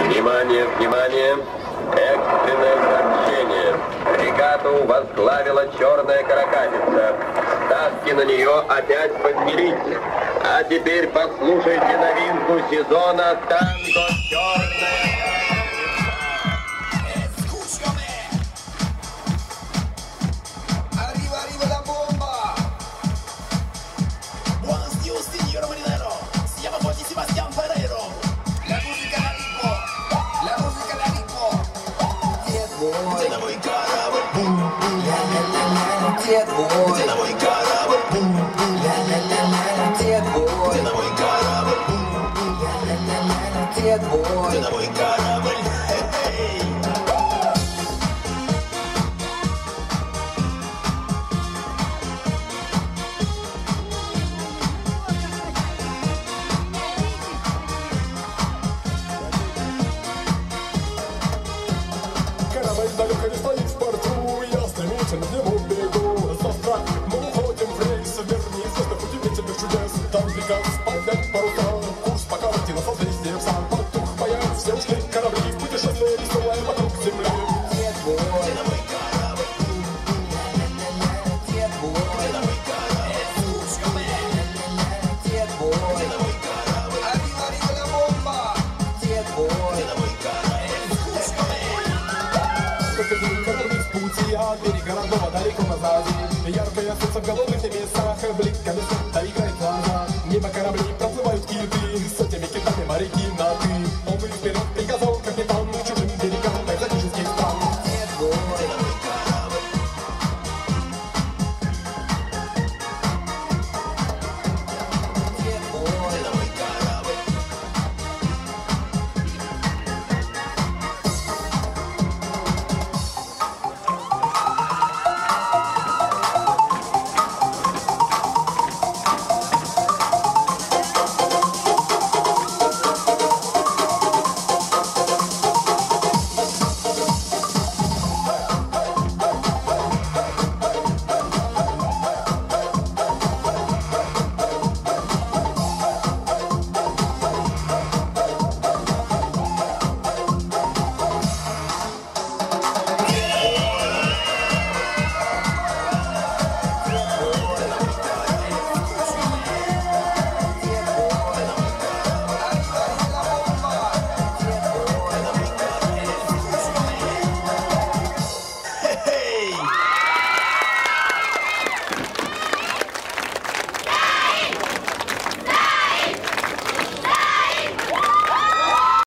Внимание, внимание! Экстренное сообщение. Фрегату возглавила черная каракатица. Ставки на нее опять поднялись. А теперь послушайте новинку сезона «Танго черная Дед Ты мой, на мой корабль, ля-ля-ля-ля, ты на мой корабль, ля-ля-ля-ля, ты на мой корабль, ля-ля-ля-ля, мой корабль. Я стремительно к нему бегу. Завтра мы уходим в рейс, верни звезды удивительных чудес. Там приказ поднять паруса, курс по карте на созвездие пса. Потух маяк, все ушли корабли в путешествие глаза. Яркое солнце в голодных небесах Бликами света играет лаза Небо корабли проплывают киты Сотнями китами моряки на ты. Овы вперед